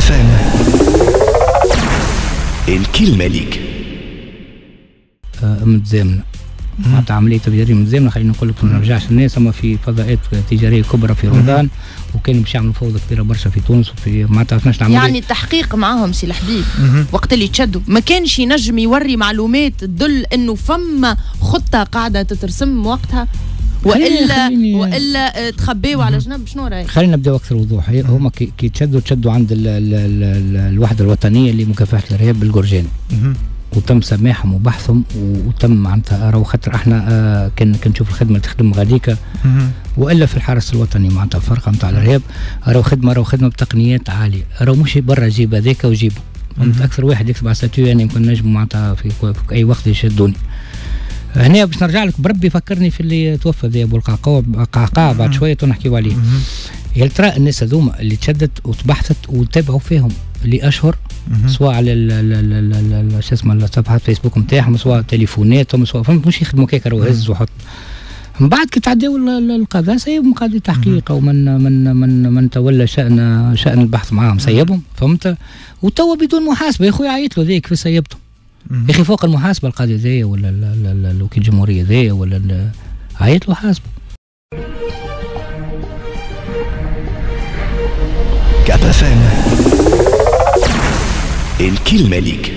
فام الكلمة ليك متزامنه معناتها عمليه تفجيريه متزامنه خلينا نقول لك ما نرجعش الناس اما في فضاءات تجارية كبرى في رمضان وكانوا باش يعملوا فوضى كبيرة برشا في تونس. وفي معناتها عرفناش نعملوا يعني التحقيق معاهم سي الحبيب. وقت اللي تشدوا. ما كانش ينجم يوري معلومات تدل إنه فما خطة قاعدة تترسم وقتها. والا وإلا آه، تخبيوا على جنب شنو رأيك؟ خلينا نبداو أكثر وضوح هما كي تشدوا تشدوا عند ال ال ال ال الوحدة الوطنية لمكافحه الارهاب بالجرجاني وتم سماحهم وبحثهم وتم معناتها راهو خاطر إحنا آه كان كنشوف الخدمة اللي تخدم غاديكا. وإلا في الحرس الوطني معناتها فرقة نتاع الارهاب راهو خدمه راهو خدمة بتقنيات عالية. راهو مش برا جيب هذاك وجيبه. أكثر واحد يكتب على ستيو يعني يمكن نجم معناتها في, في أي وقت يشدوني. هنا باش نرجع لك بربي فكرني في اللي توفى ذي أبو القعقاع. قعقاع بعد شوية نحكيو عليه. يا ترى الناس هذوما اللي تشدت وتبحثت وتابعوا فيهم لأشهر سواء على شو اسمه صفحات فيسبوك نتاعهم سواء تليفوناتهم سواء فهمت مش يخدموا كيكر وهز وحط. من بعد كي تعداو ال- ال- القضاء سيبهم قاضي تحقيق أو من من من من تولى شان شأن البحث معاهم سيبهم فهمت؟ وتوا بدون محاسبة. يا خويا عيط له ذيك في سيبته. يا أخي فوق المحاسبة القاضي ذي ولا ال- ال- ال- الوكيل الجمهورية ذي ولا ال- عيط له حاسبه كاب فام الكلمة ليك.